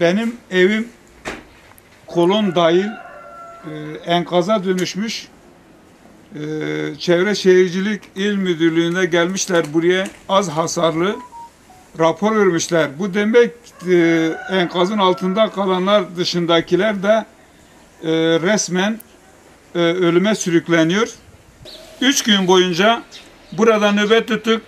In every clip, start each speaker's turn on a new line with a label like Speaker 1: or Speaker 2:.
Speaker 1: Benim evim kolon dahil e, enkaza dönüşmüş. E, Çevre Şehircilik İl Müdürlüğü'ne gelmişler buraya az hasarlı rapor vermişler. Bu demek e, enkazın altında kalanlar dışındakiler de e, resmen e, ölüme sürükleniyor. Üç gün boyunca burada nöbet tuttuk.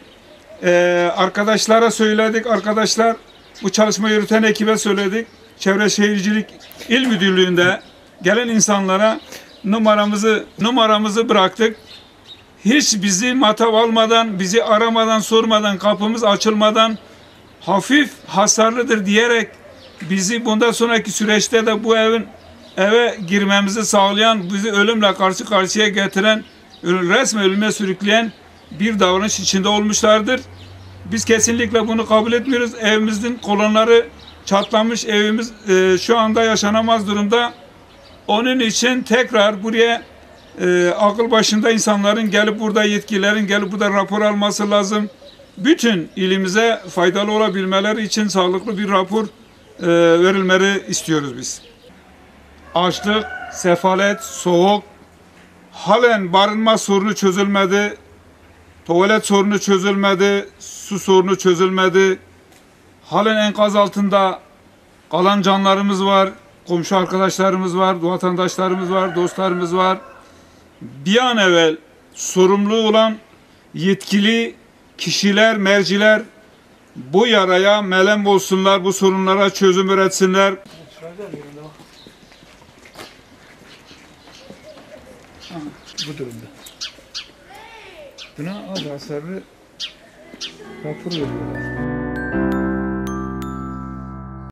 Speaker 1: E, arkadaşlara söyledik. Arkadaşlar bu çalışma yürüten ekibe söyledik. Çevre Şehircilik İl Müdürlüğü'nde gelen insanlara numaramızı numaramızı bıraktık. Hiç bizi matav almadan, bizi aramadan, sormadan, kapımız açılmadan hafif hasarlıdır diyerek bizi bundan sonraki süreçte de bu evin eve girmemizi sağlayan, bizi ölümle karşı karşıya getiren, resmen ölüme sürükleyen bir davranış içinde olmuşlardır. Biz kesinlikle bunu kabul etmiyoruz. Evimizin kolonları çatlamış, evimiz e, şu anda yaşanamaz durumda. Onun için tekrar buraya e, akıl başında insanların gelip burada yetkililerin gelip burada rapor alması lazım. Bütün ilimize faydalı olabilmeleri için sağlıklı bir rapor e, verilmeleri istiyoruz biz. Açlık, sefalet, soğuk, halen barınma sorunu çözülmedi, tuvalet sorunu çözülmedi, su sorunu çözülmedi. Halen enkaz altında kalan canlarımız var, komşu arkadaşlarımız var, vatandaşlarımız var, dostlarımız var. Bir an evvel sorumlu olan yetkili kişiler, merciler bu yaraya melem olsunlar, bu sorunlara çözüm üretsinler. Bu durumda. Buna az hasarlı rapor veriyorlar.